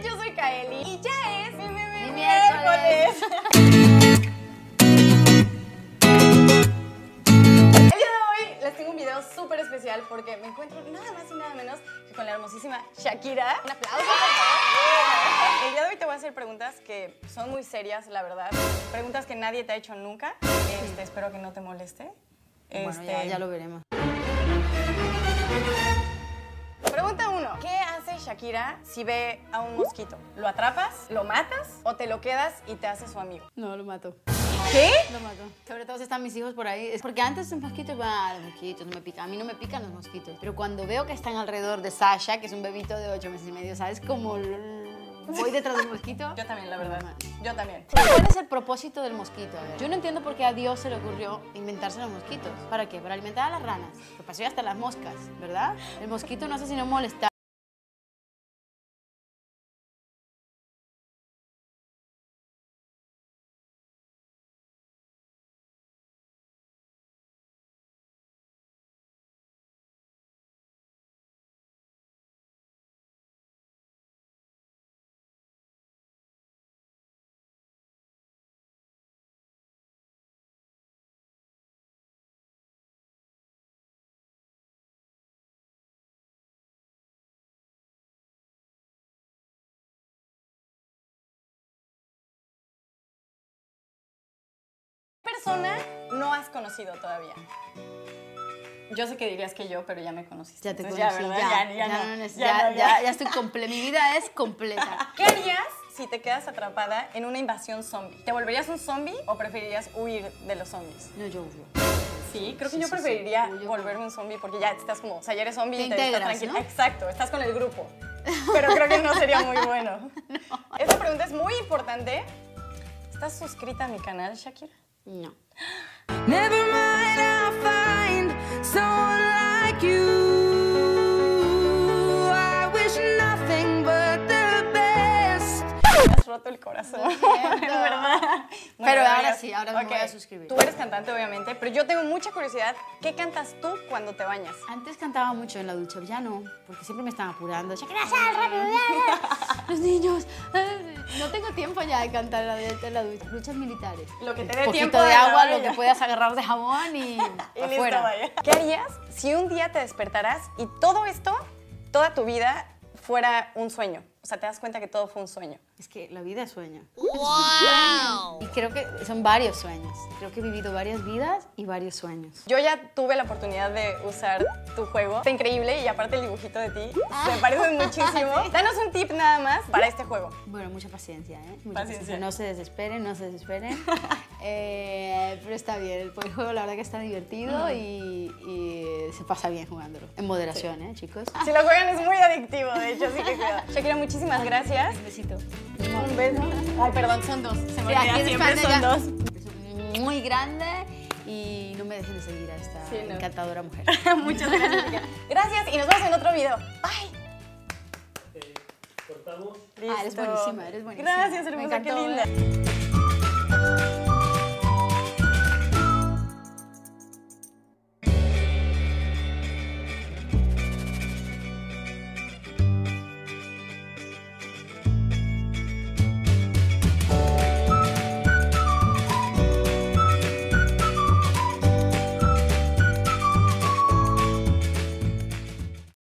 yo soy Kaeli y ya es mi, mi- mi Mi miércoles. miércoles. El día de hoy les tengo un video súper especial porque me encuentro nada más y nada menos que con la hermosísima Shakira. Un aplauso, por. El día de hoy te voy a hacer preguntas que son muy serias, la verdad. Preguntas que nadie te ha hecho nunca. Este, espero que no te moleste. Bueno, Este, ya, ya lo veremos. Pregunta 1. ¿Qué hace Shakira si ve a un mosquito? ¿Lo atrapas? ¿Lo matas? ¿O te lo quedas y te haces su amigo? No, lo mato. ¿Qué? Lo mato. Sobre todo si están mis hijos por ahí. Es porque antes los mosquitos, ah, los mosquitos no me pican. A mí no me pican los mosquitos. Pero cuando veo que están alrededor de Sasha, que es un bebito de 8 meses y medio, ¿sabes? Como voy detrás del mosquito. Yo también, la verdad. Yo también. ¿Cuál es el propósito del mosquito? A ver, yo no entiendo por qué a Dios se le ocurrió inventarse los mosquitos. ¿Para qué? Para alimentar a las ranas. Que pasó hasta las moscas, ¿verdad? El mosquito no hace sino molestar. Persona no has conocido todavía? Yo sé que dirías que yo, pero ya me conociste. Ya te Entonces, conocí, ya, ya, ya, no, ya ya- no, ya- ya estoy comple- mi vida es completa. ¿Qué harías si te quedas atrapada en una invasión zombie? ¿Te volverías un zombie o preferirías huir de los zombies? No, yo huyo. Sí, creo que Sí, yo sí, sí. preferiría Huyo. volverme un zombie porque ya estás como, o sea, ya eres zombie Te y te estás integras, tranquila. ¿no? Exacto, estás con el grupo. Pero creo que no sería muy bueno. Esta pregunta es muy importante. ¿Estás suscrita a mi canal, Shakira? No. Never mind, I'll find someone like you. I wish nothing but the best. Me has roto el corazón. Sí, ahora me voy a suscribir. Tú eres cantante, obviamente, pero yo tengo mucha curiosidad. ¿Qué cantas tú cuando te bañas? Antes cantaba mucho en la ducha, ya no, porque siempre me estaban apurando. Shakira, sal rápido, ya, ya. Los niños. Ay, No tengo tiempo ya de cantar en la, la ducha. Duchas militares. Lo que te dé tiempo de de agua, lo ya. que puedas agarrar de jabón y, Y listo, afuera. vaya. ¿Qué harías si un día te despertaras y todo esto, toda tu vida, fuera un sueño? O sea, te das cuenta que todo fue un sueño. Es que la vida es sueño. ¡Wow! Y creo que son varios sueños. Creo que he vivido varias vidas y varios sueños. Yo ya tuve la oportunidad de usar tu juego. Está increíble y aparte el dibujito de ti me parece muchísimo. Danos un tip nada más para este juego. Bueno, mucha paciencia, ¿eh? Mucha Paciencia. No se desesperen, no se desesperen. Eh, pero está bien, el juego la verdad que está divertido y, y se pasa bien jugándolo. En moderación, ¿eh, chicos? Si lo juegan es muy adictivo, de hecho, así que cuidado. Shakira, muchísimas gracias. Un besito. Un beso. Ay, perdón, son dos. Se me olvida, siempre son ya- dos. Muy grande y no me dejen de seguir a esta Sí, no. encantadora mujer. Muchas gracias, Shakira. Gracias y nos vemos en otro video. Bye. Cortamos. Ah, eres buenísima, eres buenísima. Gracias, hermosa, qué encantó, ¿eh? linda.